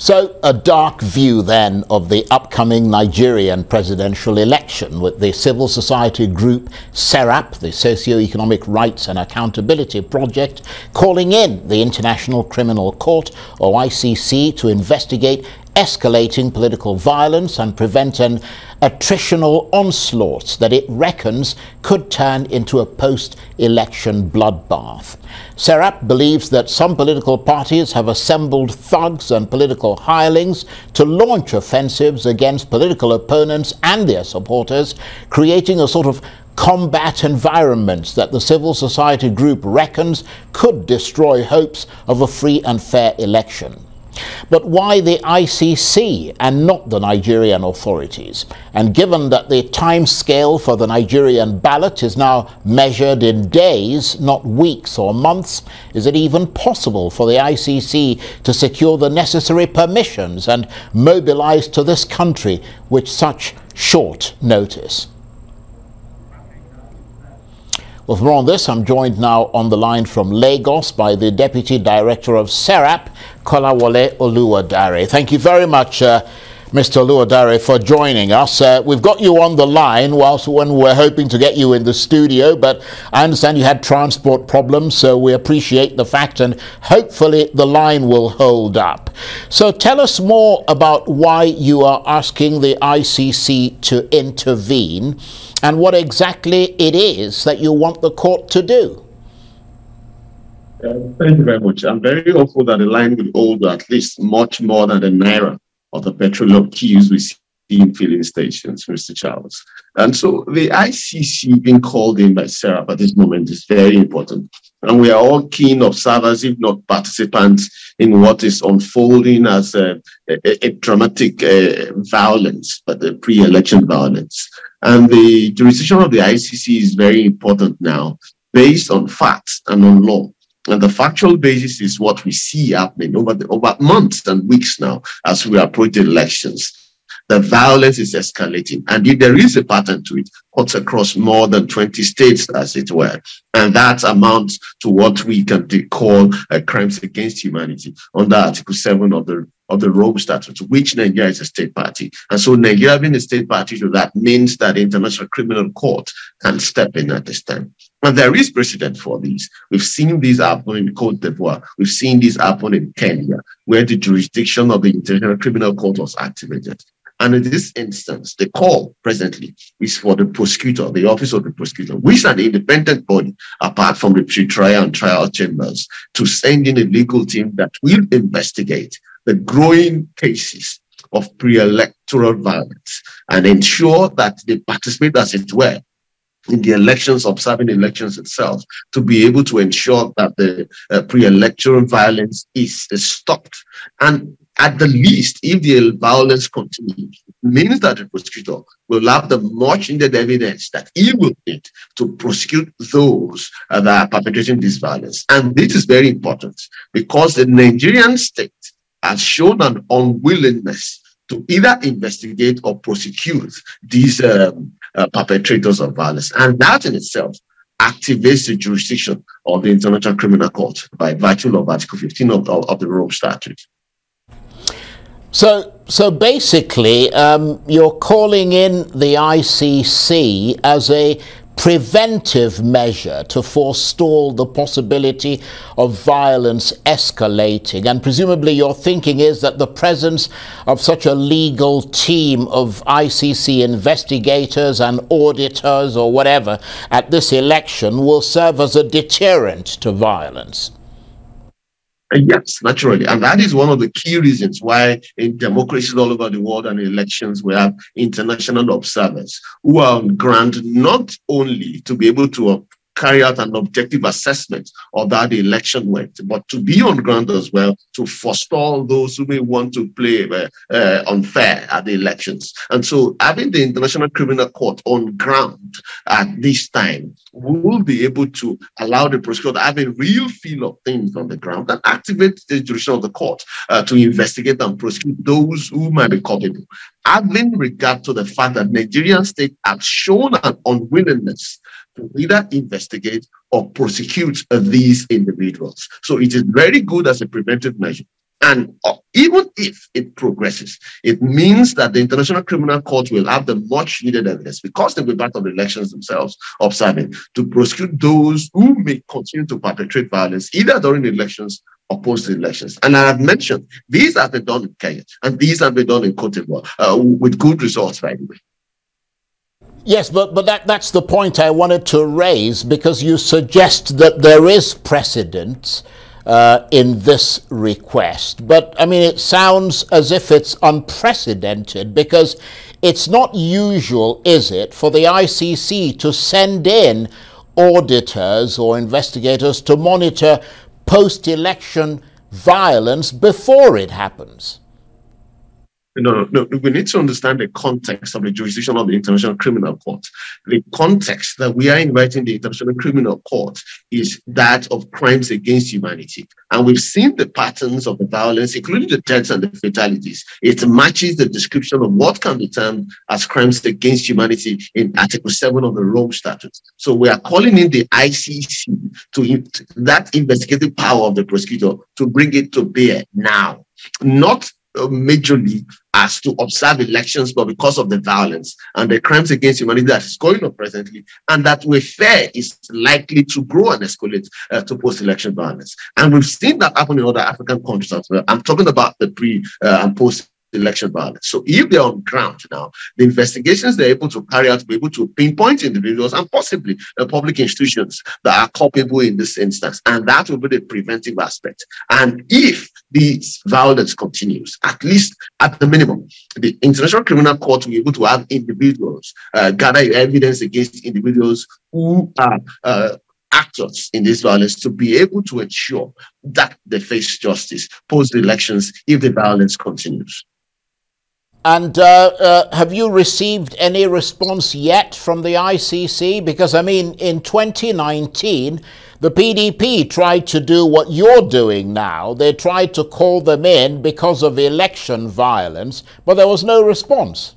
So, a dark view then of the upcoming Nigerian presidential election with the civil society group SERAP, the Socio-Economic Rights and Accountability Project, calling in the International Criminal Court, or ICC, to investigate escalating political violence and prevent an attritional onslaught that it reckons could turn into a post-election bloodbath. Serap believes that some political parties have assembled thugs and political hirelings to launch offensives against political opponents and their supporters, creating a sort of combat environment that the civil society group reckons could destroy hopes of a free and fair election. But why the ICC and not the Nigerian authorities? And given that the time scale for the Nigerian ballot is now measured in days, not weeks or months, is it even possible for the ICC to secure the necessary permissions and mobilize to this country with such short notice? For more on this, I'm joined now on the line from Lagos by the Deputy Director of SERAP, Kolawole Oluwadare. Thank you very much, uh, Mr. Oluwadare, for joining us. Uh, we've got you on the line whilst when we're hoping to get you in the studio, but I understand you had transport problems, so we appreciate the fact and hopefully the line will hold up. So tell us more about why you are asking the ICC to intervene and what exactly it is that you want the court to do. Uh, thank you very much. I'm very hopeful that the line will hold at least much more than the naira of the petroleum queues we see in filling stations, Mr. Charles. And so the ICC being called in by SERAP at this moment is very important. And we are all keen observers, if not participants, in what is unfolding as a, a, a dramatic uh, violence, but the pre-election violence. And the jurisdiction of the ICC is very important now, based on facts and on law. And the factual basis is what we see happening over, the, over months and weeks now as we approach the elections. The violence is escalating. And if there is a pattern to it, cuts across more than 20 states, as it were. And that amounts to what we can call uh, crimes against humanity under Article 7 of the of the Rome Statute, which Nigeria is a state party. And so Nigeria being a state party to that means that the International Criminal Court can step in at this time. And there is precedent for these. We've seen this happen in Cote d'Ivoire. We've seen this happen in Kenya, where the jurisdiction of the International Criminal Court was activated. And in this instance, the call presently is for the prosecutor, the office of the prosecutor, which is an independent body apart from the pre-trial and trial chambers, to send in a legal team that will investigate the growing cases of pre-electoral violence and ensure that they participate, as it were, in the elections, observing elections itself, to be able to ensure that the uh, pre-electoral violence is, is stopped. And at the least, if the violence continues, it means that the prosecutor will have the much needed evidence that he will need to prosecute those that are perpetrating this violence. And this is very important because the Nigerian state has shown an unwillingness to either investigate or prosecute these um, uh, perpetrators of violence. And that in itself activates the jurisdiction of the International Criminal Court by virtue of Article 15 of, of, of the Rome Statute. So, so basically, um, you're calling in the ICC as a preventive measure to forestall the possibility of violence escalating. And presumably your thinking is that the presence of such a legal team of ICC investigators and auditors or whatever at this election will serve as a deterrent to violence. Uh, yes, naturally. And that is one of the key reasons why in democracies all over the world and elections, we have international observers who are on ground not only to be able to carry out an objective assessment of how the election went, but to be on ground as well to forestall those who may want to play uh, uh, unfair at the elections. And so having the International Criminal Court on ground at this time, we will be able to allow the prosecutor to have a real feel of things on the ground and activate the jurisdiction of the court uh, to investigate and prosecute those who might be culpable. Having regard to the fact that Nigerian state have shown an unwillingness to either investigate or prosecute these individuals. So it is very good as a preventive measure And uh, even if it progresses, it means that the International Criminal Court will have the much needed evidence because they will be part of the elections themselves, observing to prosecute those who may continue to perpetrate violence either during the elections the elections. And I have mentioned these have been done in Kenya and these have been done in Cote d'Ivoire uh, with good results, by the way. Yes, but, but that, that's the point I wanted to raise because you suggest that there is precedent uh, in this request. But I mean, it sounds as if it's unprecedented because it's not usual, is it, for the ICC to send in auditors or investigators to monitor post election violence before it happens? No, no, no, we need to understand the context of the jurisdiction of the International Criminal Court. The context that we are inviting the International Criminal Court is that of crimes against humanity. And we've seen the patterns of the violence, including the deaths and the fatalities. It matches the description of what can be termed as crimes against humanity in Article 7 of the Rome Statute. So we are calling in the ICC to that investigative power of the prosecutor to bring it to bear now, not majorly as to observe elections, but because of the violence and the crimes against humanity that is going on presently, and that we fear is likely to grow and escalate uh, to post-election violence. And we've seen that happen in other African countries as well. I'm talking about the pre uh, and post election violence. So if they're on ground now, the investigations they're able to carry out be able to pinpoint individuals and possibly the public institutions that are culpable in this instance. And that will be the preventive aspect. And if this violence continues, at least at the minimum, the International Criminal Court will be able to have individuals uh, gather evidence against individuals who are uh, actors in this violence to be able to ensure that they face justice post elections if the violence continues. And uh, uh, have you received any response yet from the ICC? Because, I mean, in 2019, the PDP tried to do what you're doing now. They tried to call them in because of election violence, but there was no response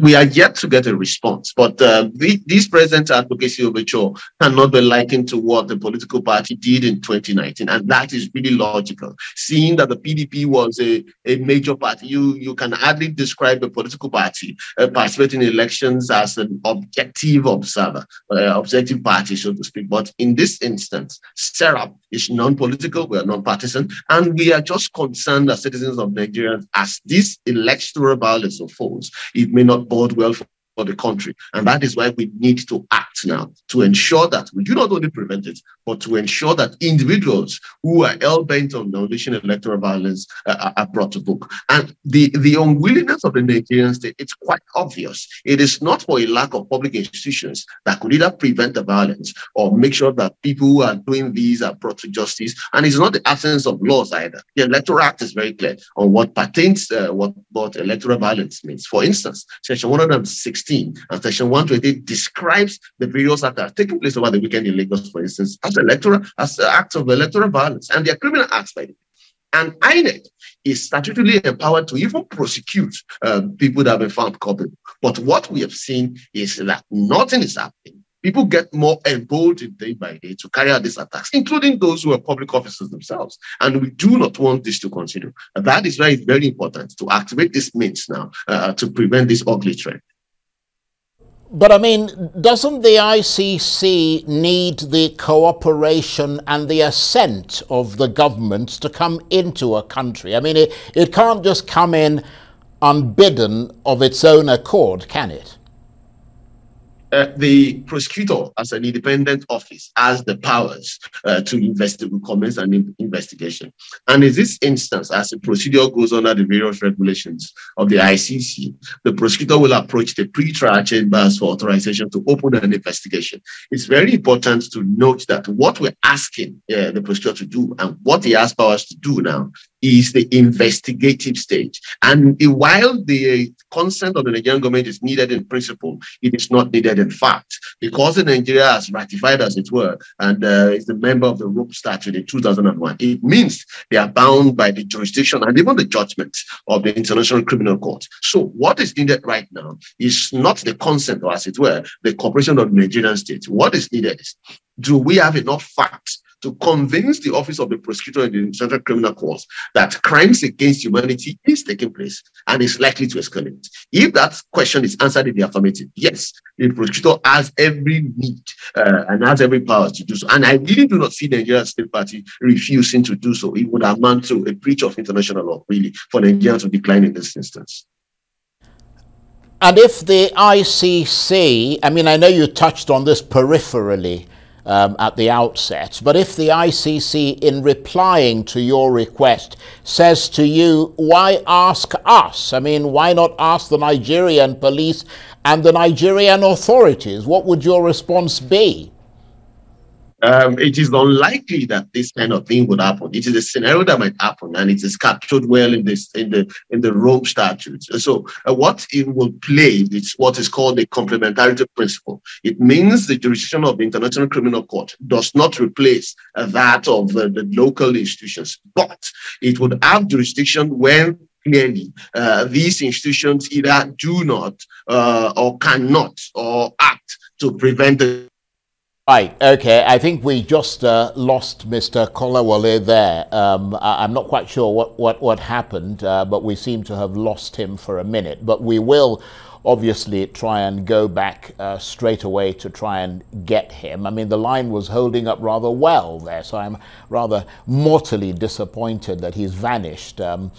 we are yet to get a response. But uh, the, this present advocacy overture cannot be likened to what the political party did in 2019. And that is really logical. Seeing that the PDP was a, a major party, you, you can hardly describe a political party uh, participating in elections as an objective observer, uh, objective party, so to speak. But in this instance, SERAP is non-political, we are non-partisan, and we are just concerned as citizens of Nigeria as this electoral violence unfolds. It may not bode well for for the country. And that is why we need to act now to ensure that we do not only prevent it, but to ensure that individuals who are hell bent on unleashing electoral violence uh, are brought to book. And the, the unwillingness of the Nigerian state, it's quite obvious. It is not for a lack of public institutions that could either prevent the violence or make sure that people who are doing these are brought to justice. And it's not the absence of laws either. The Electoral Act is very clear on what pertains, uh, what, what electoral violence means. For instance, Section 160 16 and section 128 describes the various acts that are taking place over the weekend in Lagos, for instance, as electoral, as acts of electoral violence, and they are criminal acts by the way. And INEC is statutorily empowered to even prosecute uh, people that have been found culpable. But what we have seen is that nothing is happening. People get more emboldened day by day to carry out these attacks, including those who are public officers themselves. And we do not want this to continue. That is why it's very important to activate these means now uh, to prevent this ugly trend. But I mean, doesn't the ICC need the cooperation and the assent of the governments to come into a country? I mean, it, it can't just come in unbidden of its own accord, can it? Uh, the prosecutor, as an independent office, has the powers uh, to investigate, commence an in investigation. And in this instance, as the procedure goes under the various regulations of the ICC, the prosecutor will approach the pre-trial chambers for authorization to open an investigation. It's very important to note that what we're asking uh, the prosecutor to do and what he has powers to do now is the investigative stage. And while the consent of the Nigerian government is needed in principle, it is not needed in fact, because Nigeria has ratified, as it were, and uh, is a member of the Rome Statute in 2001. It means they are bound by the jurisdiction and even the judgment of the International Criminal Court. So what is needed right now is not the consent, or as it were, the cooperation of the Nigerian state. What is needed is do we have enough facts to convince the office of the prosecutor in the International Criminal Court that crimes against humanity is taking place and is likely to escalate. If that question is answered in the affirmative, yes, the prosecutor has every need uh, and has every power to do so. And I really do not see the Nigerian State Party refusing to do so. It would amount to a breach of international law, really, for Nigeria to decline in this instance. And if the ICC, I mean, I know you touched on this peripherally um, at the outset, but if the ICC, in replying to your request, says to you, why ask us? I mean, why not ask the Nigerian police and the Nigerian authorities? What would your response be? Um, it is unlikely that this kind of thing would happen. It is a scenario that might happen, and it is captured well in this in the in the Rome Statute. So, uh, what it will play is what is called the complementarity principle. It means the jurisdiction of the International Criminal Court does not replace uh, that of uh, the local institutions, but it would have jurisdiction when clearly uh, these institutions either do not uh, or cannot or act to prevent the Right, okay. I think we just uh, lost Mr. Kolawole there. Um, I, am not quite sure what, what, what happened, uh, but we seem to have lost him for a minute. But we will obviously try and go back uh, straight away to try and get him. I mean, the line was holding up rather well there, so I'm rather mortally disappointed that he's vanished. Um,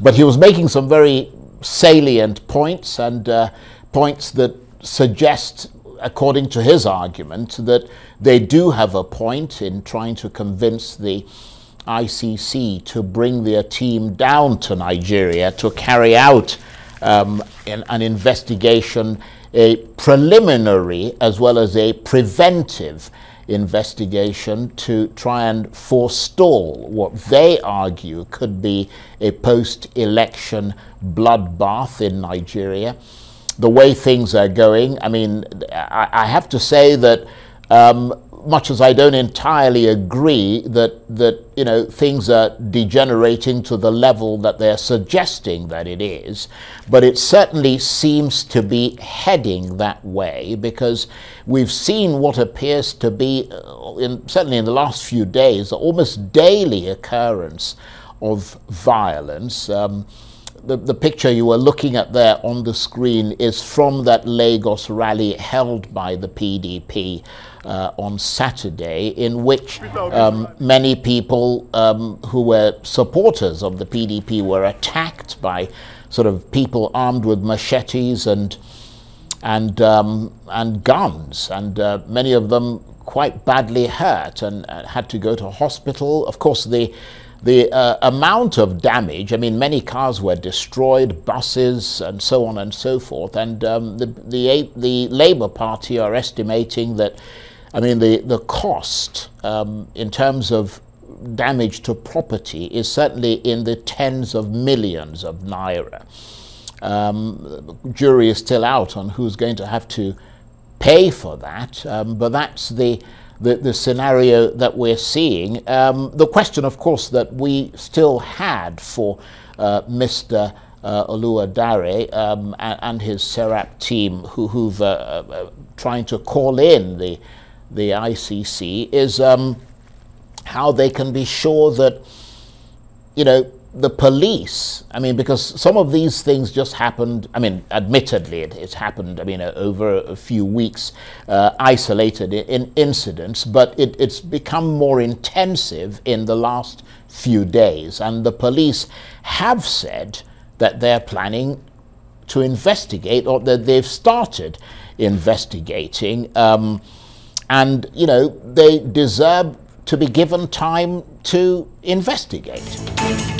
but he was making some very salient points and uh, points that suggest according to his argument, that they do have a point in trying to convince the ICC to bring their team down to Nigeria to carry out um, an, an investigation, a preliminary as well as a preventive investigation to try and forestall what they argue could be a post-election bloodbath in Nigeria the way things are going, I mean, I, I have to say that um, much as I don't entirely agree that that you know things are degenerating to the level that they're suggesting that it is, but it certainly seems to be heading that way because we've seen what appears to be, uh, in, certainly in the last few days, almost daily occurrence of violence. Um, the, the picture you were looking at there on the screen is from that Lagos rally held by the PDP uh, on Saturday, in which um, many people um, who were supporters of the PDP were attacked by sort of people armed with machetes and and um, and guns, and uh, many of them quite badly hurt and uh, had to go to hospital. Of course, the the uh, amount of damage, I mean, many cars were destroyed, buses, and so on and so forth. And um, the, the, the Labour Party are estimating that, I mean, the, the cost um, in terms of damage to property is certainly in the tens of millions of naira. Um, jury is still out on who's going to have to pay for that, um, but that's the the, the scenario that we're seeing. Um, the question, of course, that we still had for uh, Mr. Uh, Oluwadare um, and, and, his SERAP team who, who've uh, uh, trying to call in the, the ICC is um, how they can be sure that, you know, the police, I mean, because some of these things just happened, I mean, admittedly, it, it's happened, I mean, uh, over a few weeks, uh, isolated in, in, incidents, but it, it's become more intensive in the last few days. And the police have said that they're planning to investigate or that they've started investigating. Um, and, you know, they deserve to be given time to investigate.